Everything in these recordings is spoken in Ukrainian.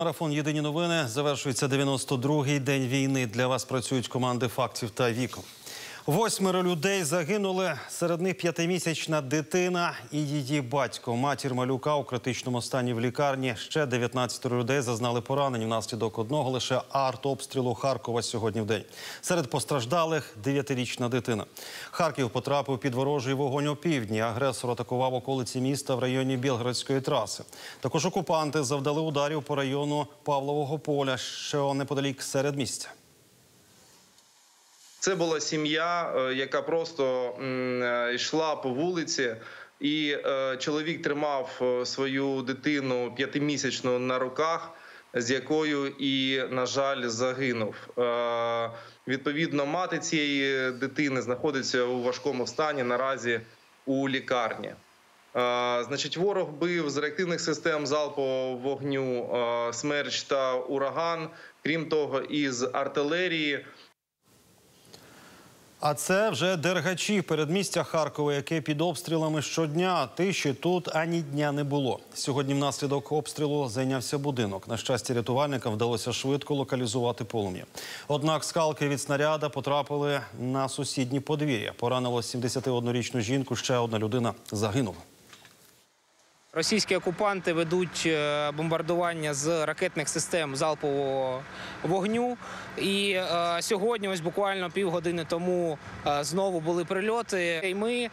Марафон Єдині новини завершується 92-й день війни. Для вас працюють команди фактів та вікон. Восьмеро людей загинули. Серед них п'ятимісячна дитина і її батько. Матір малюка у критичному стані в лікарні. Ще 19 людей зазнали поранень внаслідок одного лише артобстрілу Харкова сьогодні в день. Серед постраждалих дев'ятирічна дитина. Харків потрапив під ворожий вогонь у. Агресор атакував околиці міста в районі Білградської траси. Також окупанти завдали ударів по району Павлового поля, що неподалік серед місця. Це була сім'я, е, яка просто е, йшла по вулиці, і е, чоловік тримав свою дитину п'ятимісячну на руках, з якою і, на жаль, загинув. Відповідно, мати цієї дитини знаходиться у важкому стані наразі у лікарні. Значить, ворог бив з реактивних систем залпового вогню е, смерч та ураган. Крім того, із артилерії. А це вже Дергачі, передмістя Харкова, яке під обстрілами щодня. Тиші тут ані дня не було. Сьогодні внаслідок обстрілу зайнявся будинок. На щастя, рятувальникам вдалося швидко локалізувати полум'я. Однак скалки від снаряда потрапили на сусідні подвір'я. Поранило 71-річну жінку. Ще одна людина загинула. Російські окупанти ведуть е, бомбардування з ракетних систем залпового вогню. І е, сьогодні, ось буквально півгодини тому, е, знову були прильоти. І ми е,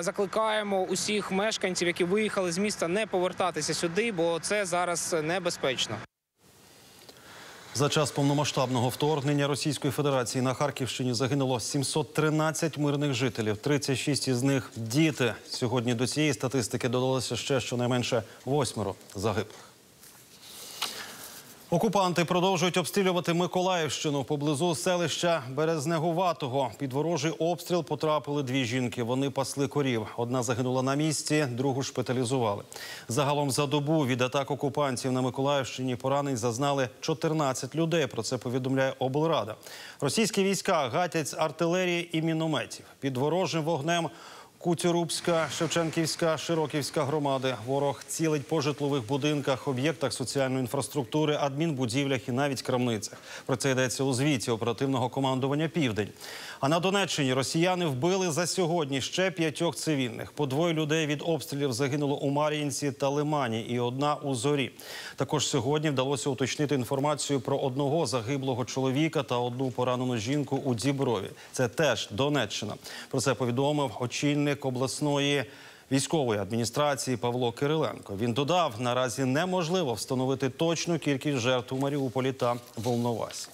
закликаємо усіх мешканців, які виїхали з міста, не повертатися сюди, бо це зараз небезпечно. За час повномасштабного вторгнення Російської Федерації на Харківщині загинуло 713 мирних жителів. 36 із них діти. Сьогодні до цієї статистики додалося ще щонайменше восьмеро загиблих. Окупанти продовжують обстрілювати Миколаївщину поблизу селища Березнегуватого. Під ворожий обстріл потрапили дві жінки. Вони пасли корів. Одна загинула на місці, другу шпиталізували. Загалом за добу від атак окупантів на Миколаївщині поранень зазнали 14 людей. Про це повідомляє облрада. Російські війська гатять з артилерії і мінометів. Під ворожим вогнем Куцюрубська, Шевченківська, Широківська громади. Ворог цілить по житлових будинках, об'єктах соціальної інфраструктури, адмінбудівлях і навіть крамницях. Про це йдеться у звіті оперативного командування Південь. А на Донеччині росіяни вбили за сьогодні ще п'ятьох цивільних. По двоє людей від обстрілів загинуло у Мар'їнці та Лимані, і одна у зорі. Також сьогодні вдалося уточнити інформацію про одного загиблого чоловіка та одну поранену жінку у Діброві. Це теж Донеччина. Про це повідомив очільник обласної. Військової адміністрації Павло Кириленко він додав: наразі неможливо встановити точну кількість жертв у Маріуполі та Волновасі.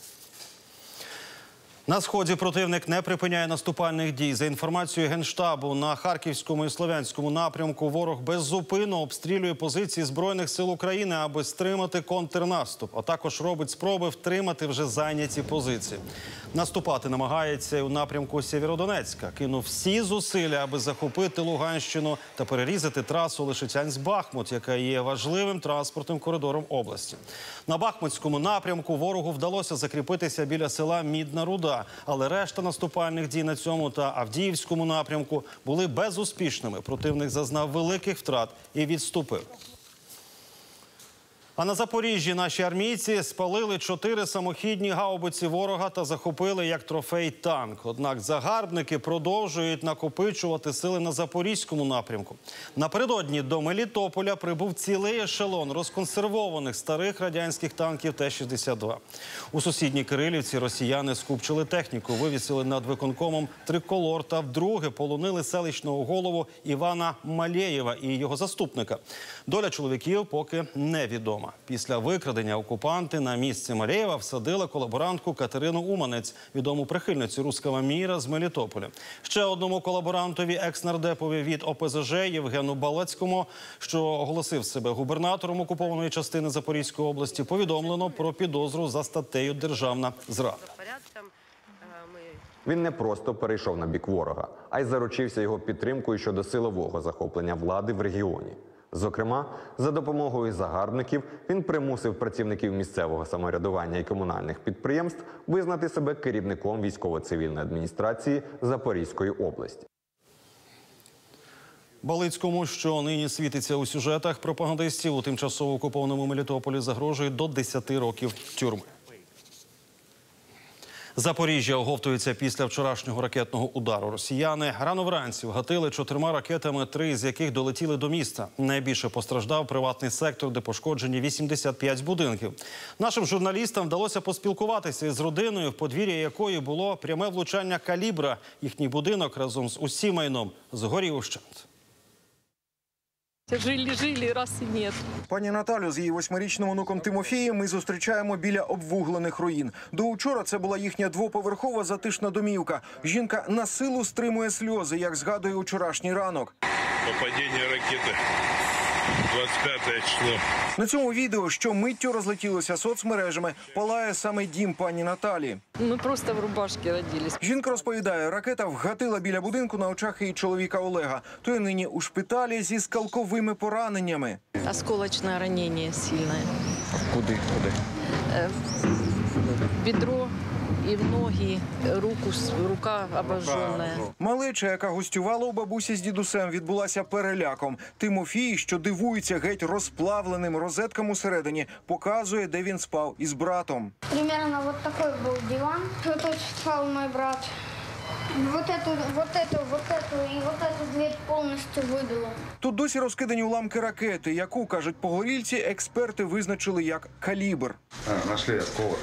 На сході противник не припиняє наступальних дій. За інформацією генштабу на харківському і слов'янському напрямку ворог беззупинно обстрілює позиції збройних сил України, аби стримати контрнаступ. А також робить спроби втримати вже зайняті позиції. Наступати намагається у напрямку Сєвєродонецька. Кинув всі зусилля, аби захопити Луганщину та перерізати трасу Лишичанськ-Бахмут, яка є важливим транспортним коридором області. На Бахмутському напрямку ворогу вдалося закріпитися біля села Мідна Руда, але решта наступальних дій на цьому та Авдіївському напрямку були безуспішними. Противник зазнав великих втрат і відступив. А на Запоріжжі наші армійці спалили чотири самохідні гаубиці ворога та захопили як трофей танк. Однак загарбники продовжують накопичувати сили на запорізькому напрямку. Напередодні до Мелітополя прибув цілий ешелон розконсервованих старих радянських танків Т-62. У сусідній Кирилівці росіяни скупчили техніку, вивісили над виконкомом триколор та вдруге полонили селищного голову Івана Малєєва і його заступника. Доля чоловіків поки невідома. Після викрадення окупанти на місці Марєєва всадили колаборантку Катерину Уманець, відому прихильницю руского міра з Мелітополя. Ще одному колаборантові, екс-нардепові від ОПЗЖ Євгену Балецькому, що оголосив себе губернатором окупованої частини Запорізької області, повідомлено про підозру за статтею Державна зрада. Він не просто перейшов на бік ворога, а й заручився його підтримкою щодо силового захоплення влади в регіоні. Зокрема, за допомогою загарбників він примусив працівників місцевого самоврядування і комунальних підприємств визнати себе керівником військово-цивільної адміністрації Запорізької області. Балицькому, що нині світиться у сюжетах пропагандистів у тимчасово окупованому Мелітополі, загрожує до 10 років тюрми. Запоріжжя оговтується після вчорашнього ракетного удару. Росіяни рано вранці вгатили чотирма ракетами, три з яких долетіли до міста. Найбільше постраждав приватний сектор, де пошкоджені 85 будинків. Нашим журналістам вдалося поспілкуватися із родиною, в подвір'я якої було пряме влучання калібра. Їхній будинок разом з усім майном згорів ущент. Жили-жили, раз і нет. Пані Наталю з її восьмирічним онуком Тимофієм ми зустрічаємо біля обвуглених руїн. До учора це була їхня двоповерхова затишна домівка. Жінка на силу стримує сльози, як згадує учорашній ранок. Попадіння ракеты 25 число. На цьому відео, що миттю розлетілося соцмережами, палає саме дім пані Наталі. Мы просто в рубашке родились. Жінка розповідає, ракета вгатила біля будинку на очах її чоловіка Олега. Той нині у шпиталі зі скалковими пораненнями. Осколочное ранение сильное. Куди? Куди? Бедро и в ноги, руку, с- рука обожженная. Малеча, яка гостювала у бабусі з дідусем, відбулася переляком. Тимофій, що дивується геть розплавленим розеткам усередині, показує, де він спав із братом. Примерно вот такой был диван. Вот тут спал мой брат. Вот эту, вот эту, вот эту и вот эту дверь полностью выбило. Тут досі розкидані уламки ракети, яку кажуть погорільці, експерти визначили як калібр. Нашли осколок.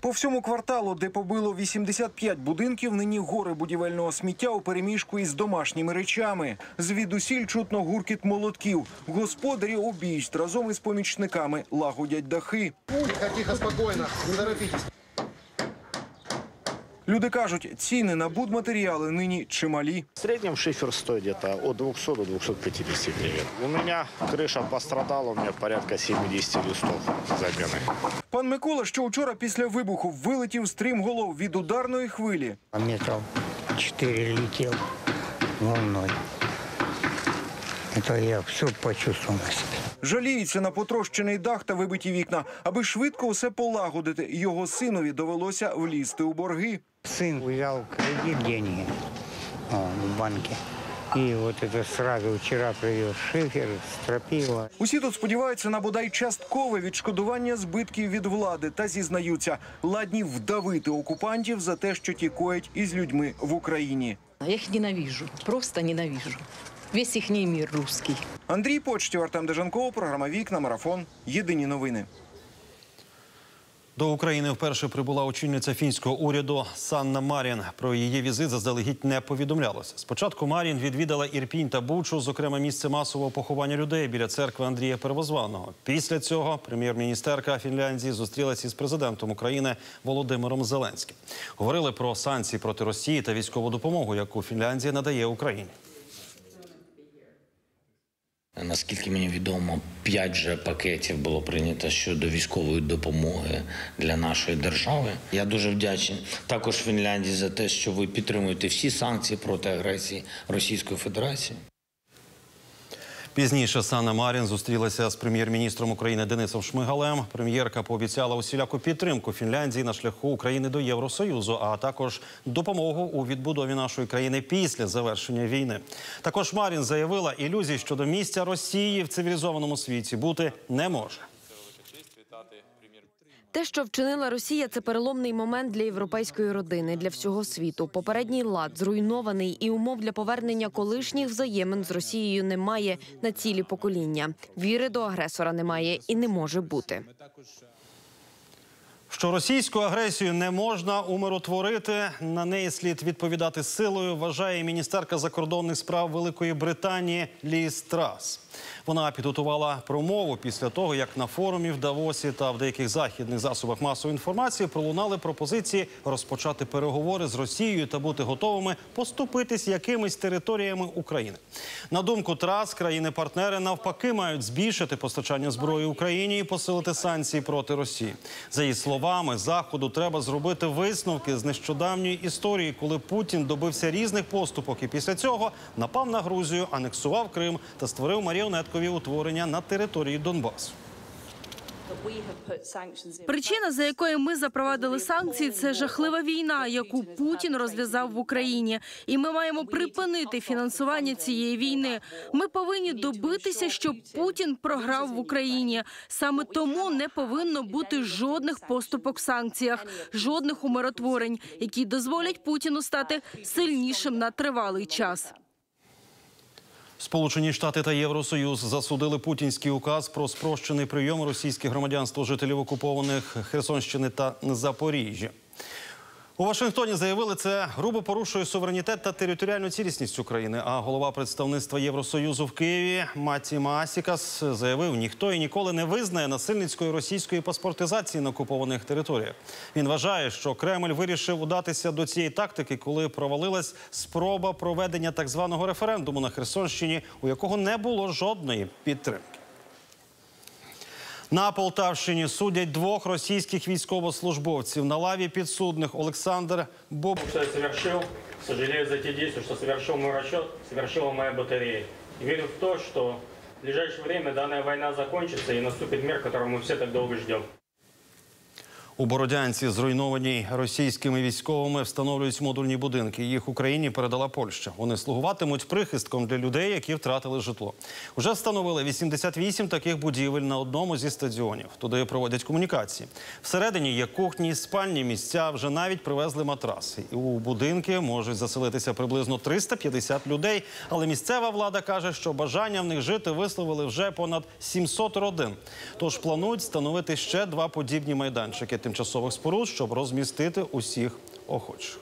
По всьому кварталу, де побило 85 будинків, нині гори будівельного сміття у переміжку із домашніми речами. Звідусіль чутно гуркіт молотків. Господарі обійсть разом із помічниками лагодять дахи. Тихо, тихо, спокойно, не торопитесь. Люди кажуть, ціни на будматеріали нині чималі. В среднем шифер стоит где-то от 200 до 250 гривен. У меня крыша пострадала, у меня порядка 70 листов замены. Пан Микола, що вчора після вибуху вилетів стрімголов від ударної хвилі. метров четыре летел волной. Это я все почувствовал на себе. Жаліється на потрощений дах та вибиті вікна. Аби швидко усе полагодити, його синові довелося влізти у борги. Сын взял кредит деньги в банке. И вот это сразу вчера привез шифер, стропила. Усі тут сподіваються на бодай часткове відшкодування збитків від влади та зізнаються, ладні вдавити окупантів за те, що ті коять із людьми в Україні. Я их ненавижу, просто ненавижу. Весь их мир русский. Андрій Почтів, Артем Дежанков, програма Вікна, марафон. Єдині новини. До України вперше прибула очільниця фінського уряду Санна Марін. Про її візит заздалегідь не повідомлялося. Спочатку Марін відвідала Ірпінь та Бучу, зокрема місце масового поховання людей біля церкви Андрія Первозваного. Після цього прем'єр-міністерка Фінляндії зустрілася із президентом України Володимиром Зеленським. Говорили про санкції проти Росії та військову допомогу, яку Фінляндія надає Україні. Наскільки мені відомо, п'ять же пакетів було прийнято щодо військової допомоги для нашої держави. Я дуже вдячний також Фінляндії за те, що ви підтримуєте всі санкції проти агресії Російської Федерації. Пізніше Санна Марін зустрілася з прем'єр-міністром України Денисом Шмигалем. Прем'єрка пообіцяла усіляку підтримку Фінляндії на шляху України до Євросоюзу, а також допомогу у відбудові нашої країни після завершення війни. Також Марін заявила, ілюзій щодо місця Росії в цивілізованому світі бути не може. Те, що вчинила Росія, це переломний момент для європейської родини, для всього світу. Попередній лад зруйнований і умов для повернення колишніх взаємин з Росією немає на цілі покоління. Віри до агресора немає і не може бути. Що російську агресію не можна умиротворити, на неї слід відповідати силою, вважає міністерка закордонних справ Великої Британії Ліз Трас. Вона підготувала промову після того, як на форумі в Давосі та в деяких західних засобах масової інформації пролунали пропозиції розпочати переговори з Росією та бути готовими поступитись якимись територіями України. На думку Трас, країни-партнери навпаки мають збільшити постачання зброї Україні і посилити санкції проти Росії. За її словами, заходу треба зробити висновки з нещодавньої історії, коли Путін добився різних поступок і після цього напав на Грузію, анексував Крим та створив маріонеткові утворення на території Донбасу. Причина, за якою ми запровадили санкції, це жахлива війна, яку Путін розв'язав в Україні, і ми маємо припинити фінансування цієї війни. Ми повинні добитися, щоб Путін програв в Україні. Саме тому не повинно бути жодних поступок в санкціях, жодних умиротворень, які дозволять Путіну стати сильнішим на тривалий час. Сполучені Штати та Євросоюз засудили путінський указ про спрощений прийом російських громадянства жителів окупованих Херсонщини та Запоріжжя. У Вашингтоні заявили, це грубо порушує суверенітет та територіальну цілісність України. А голова представництва Євросоюзу в Києві Маті Масікас заявив, ніхто і ніколи не визнає насильницької російської паспортизації на окупованих територіях. Він вважає, що Кремль вирішив удатися до цієї тактики, коли провалилась спроба проведення так званого референдуму на Херсонщині, у якого не було жодної підтримки. На Полтавщині судять двох російських військовослужбовців на лаві підсудних Олександр Боб. Что я совершил, сожалею за ті действия, що совершил мій расчет, совершила моя батарея. Вірю в то, що в ближайшее время данная война закончится и наступит мир, которого мы все так долго ждем. У Бородянці, зруйнованій російськими військовими, встановлюють модульні будинки. Їх Україні передала Польща. Вони слугуватимуть прихистком для людей, які втратили житло. Уже встановили 88 таких будівель на одному зі стадіонів. Туди проводять комунікації. Всередині є кухні, спальні місця. Вже навіть привезли матраси. І у будинки можуть заселитися приблизно 350 людей. Але місцева влада каже, що бажання в них жити висловили вже понад 700 родин. Тож планують встановити ще два подібні майданчики тимчасових споруд, щоб розмістити усіх охочих.